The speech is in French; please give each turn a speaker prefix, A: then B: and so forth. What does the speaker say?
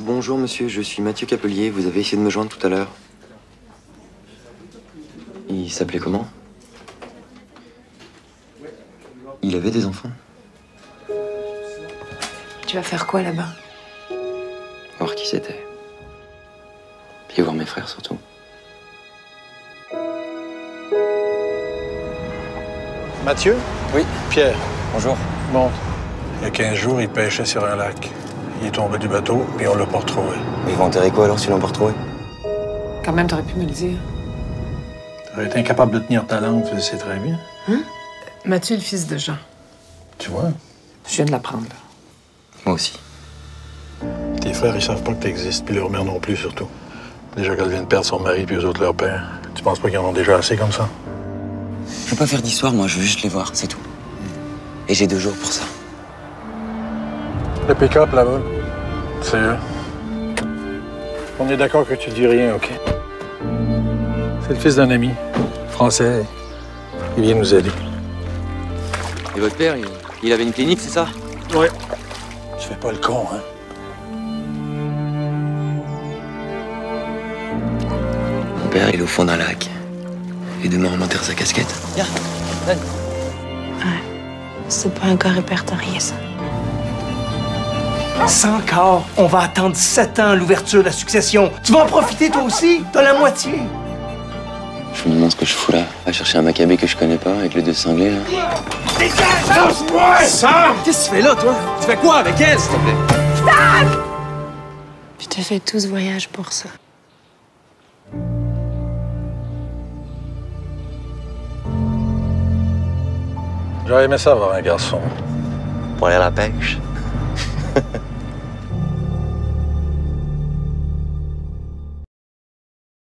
A: Bonjour monsieur, je suis Mathieu Capelier. Vous avez essayé de me joindre tout à l'heure. Il s'appelait comment? Il avait des enfants
B: Tu vas faire quoi là-bas?
A: Voir qui c'était. Puis voir mes frères surtout.
C: Mathieu?
A: Oui.
C: Pierre?
A: Bonjour.
C: Bon. Il y a 15 jours, il pêchait sur un lac. Il est tombé du bateau, puis on l'a pas retrouvé.
A: Ils vont enterrer quoi alors s'ils l'ont pas retrouvé?
B: Quand même, t'aurais pu me le dire.
C: T'aurais été incapable de tenir ta langue, tu le sais très bien.
B: Mathieu est le fils de Jean.
C: Tu vois?
B: Je viens de l'apprendre. là.
A: Moi aussi.
C: Tes frères, ils savent pas que t'existes, puis leur mère non plus, surtout. Déjà qu'elle vient de perdre son mari, puis eux autres leur père. Tu penses pas qu'ils en ont déjà assez comme ça?
A: Je veux pas faire d'histoire, moi, je veux juste les voir, c'est tout. Et j'ai deux jours pour ça.
C: Le pick-up là-bas, c'est eux. On est d'accord que tu dis rien, OK? C'est le fils d'un ami, français. Il vient nous aider.
A: Et votre père, il, il avait une clinique, c'est ça?
C: Ouais. Tu fais pas le con, hein?
A: Mon père, il est au fond d'un lac. Et demain, on enterre sa casquette.
D: C'est pas encore répertorié, ça.
E: Sans corps, on va attendre sept ans l'ouverture de la succession. Tu vas en profiter toi aussi? T'as la moitié.
A: Je me demande ce que je fous là, à chercher un macabé que je connais pas, avec les deux cinglés, là.
E: Qu'est-ce que tu fais là, toi? Tu fais quoi avec elle, s'il te plaît?
D: Je te fais tout ce voyage pour ça.
C: J'aurais aimé ça avoir un garçon.
A: Pour aller à la pêche.